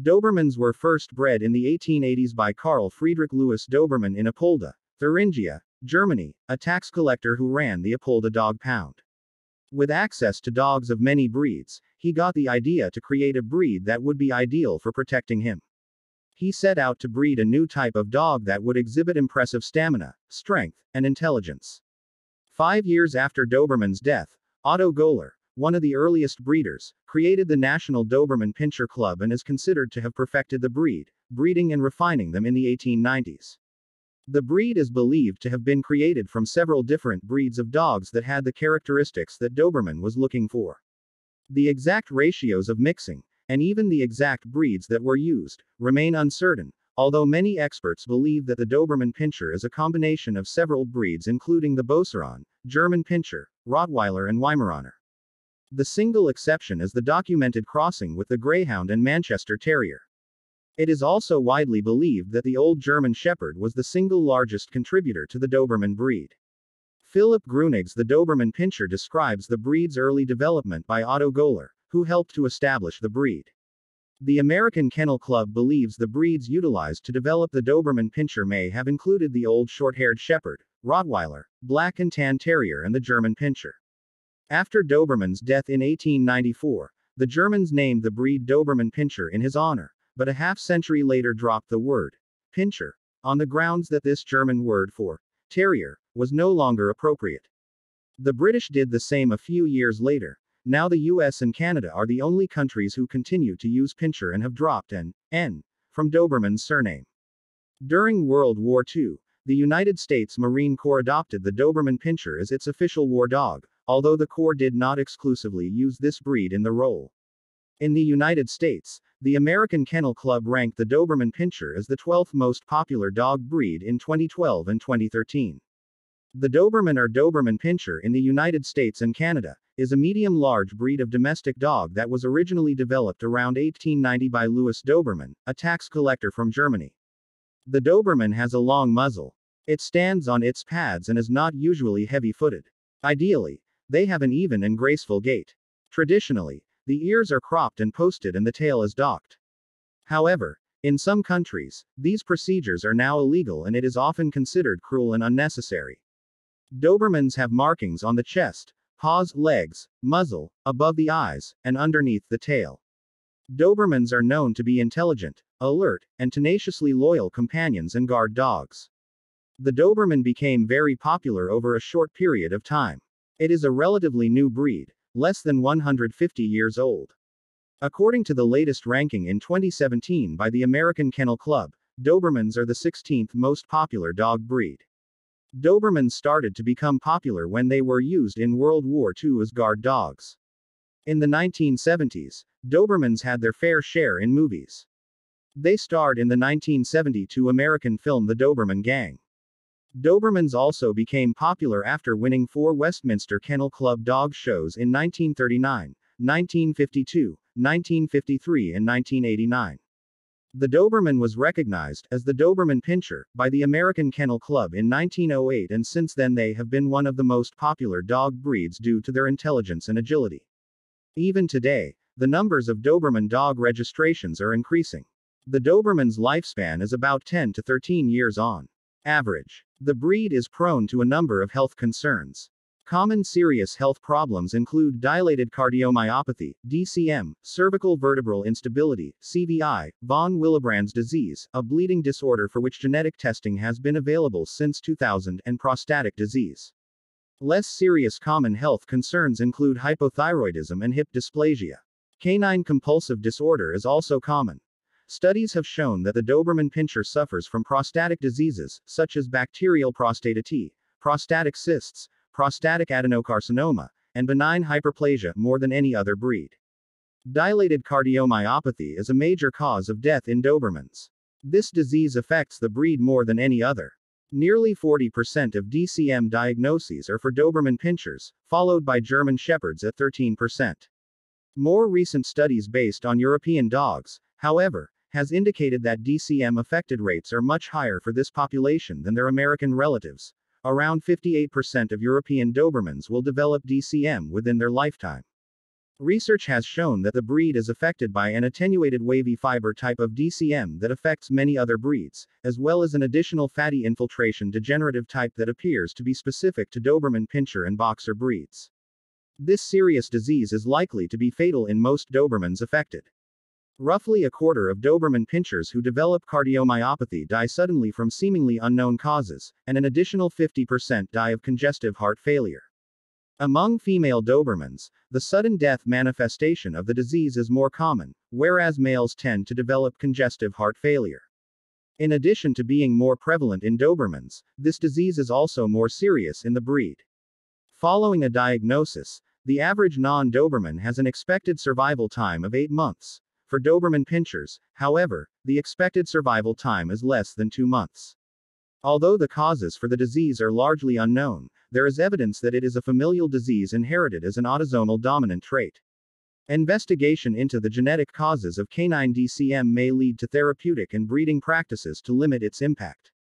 Dobermans were first bred in the 1880s by Carl Friedrich Louis Dobermann in Apolda, Thuringia, Germany, a tax collector who ran the Apolda Dog Pound. With access to dogs of many breeds, he got the idea to create a breed that would be ideal for protecting him. He set out to breed a new type of dog that would exhibit impressive stamina, strength, and intelligence. Five years after Dobermann's death, Otto Goeller, one of the earliest breeders, created the National Doberman Pinscher Club and is considered to have perfected the breed, breeding and refining them in the 1890s. The breed is believed to have been created from several different breeds of dogs that had the characteristics that Dobermann was looking for. The exact ratios of mixing, and even the exact breeds that were used, remain uncertain, although many experts believe that the Doberman Pinscher is a combination of several breeds including the Beauceron, German Pinscher, Rottweiler and Weimaraner. The single exception is the documented crossing with the Greyhound and Manchester Terrier. It is also widely believed that the Old German Shepherd was the single largest contributor to the Doberman breed. Philip Grünig's The Doberman Pinscher describes the breed's early development by Otto Goeller, who helped to establish the breed. The American Kennel Club believes the breeds utilized to develop the Doberman Pinscher may have included the Old Short-Haired Shepherd, Rottweiler, Black and Tan Terrier and the German Pinscher. After Dobermann's death in 1894, the Germans named the breed Doberman Pinscher in his honor, but a half century later dropped the word Pinscher on the grounds that this German word for terrier was no longer appropriate. The British did the same a few years later. Now the US and Canada are the only countries who continue to use Pinscher and have dropped an N from Dobermann's surname. During World War II, the United States Marine Corps adopted the Doberman Pinscher as its official war dog, although the Corps did not exclusively use this breed in the role. In the United States, the American Kennel Club ranked the Doberman Pinscher as the 12th most popular dog breed in 2012 and 2013. The Doberman or Doberman Pinscher in the United States and Canada is a medium large breed of domestic dog that was originally developed around 1890 by Louis Dobermann, a tax collector from Germany. The Doberman has a long muzzle. It stands on its pads and is not usually heavy footed. Ideally, they have an even and graceful gait. Traditionally, the ears are cropped and posted and the tail is docked. However, in some countries, these procedures are now illegal and it is often considered cruel and unnecessary. Dobermans have markings on the chest, paws, legs, muzzle, above the eyes, and underneath the tail. Dobermans are known to be intelligent, alert, and tenaciously loyal companions and guard dogs. The Doberman became very popular over a short period of time. It is a relatively new breed, less than 150 years old. According to the latest ranking in 2017 by the American Kennel Club, Dobermans are the 16th most popular dog breed. Dobermans started to become popular when they were used in World War II as guard dogs. In the 1970s, Dobermans had their fair share in movies. They starred in the 1972 American film The Doberman Gang. Dobermans also became popular after winning four Westminster Kennel Club dog shows in 1939, 1952, 1953 and 1989. The Doberman was recognized as the Doberman Pinscher by the American Kennel Club in 1908 and since then they have been one of the most popular dog breeds due to their intelligence and agility. Even today, the numbers of Doberman dog registrations are increasing. The Doberman's lifespan is about 10 to 13 years on average. The breed is prone to a number of health concerns. Common serious health problems include dilated cardiomyopathy, DCM, cervical vertebral instability, CVI, von Willebrand's disease, a bleeding disorder for which genetic testing has been available since 2000, and prostatic disease. Less serious common health concerns include hypothyroidism and hip dysplasia. Canine compulsive disorder is also common. Studies have shown that the Doberman Pinscher suffers from prostatic diseases, such as bacterial prostatitis, prostatic cysts, prostatic adenocarcinoma, and benign hyperplasia more than any other breed. Dilated cardiomyopathy is a major cause of death in Dobermans. This disease affects the breed more than any other. Nearly 40% of DCM diagnoses are for Doberman Pinschers, followed by German Shepherds at 13%. More recent studies based on European dogs, however, has indicated that DCM affected rates are much higher for this population than their American relatives. Around 58% of European Dobermans will develop DCM within their lifetime. Research has shown that the breed is affected by an attenuated wavy fiber type of DCM that affects many other breeds, as well as an additional fatty infiltration degenerative type that appears to be specific to Doberman Pinscher and Boxer breeds. This serious disease is likely to be fatal in most Dobermans affected. Roughly a quarter of Doberman Pinschers who develop cardiomyopathy die suddenly from seemingly unknown causes, and an additional 50% die of congestive heart failure. Among female Dobermans, the sudden death manifestation of the disease is more common, whereas males tend to develop congestive heart failure. In addition to being more prevalent in Dobermans, this disease is also more serious in the breed. Following a diagnosis, the average non Doberman has an expected survival time of 8 months. For Doberman pinschers, however, the expected survival time is less than 2 months. Although the causes for the disease are largely unknown, there is evidence that it is a familial disease inherited as an autosomal dominant trait. Investigation into the genetic causes of canine DCM may lead to therapeutic and breeding practices to limit its impact.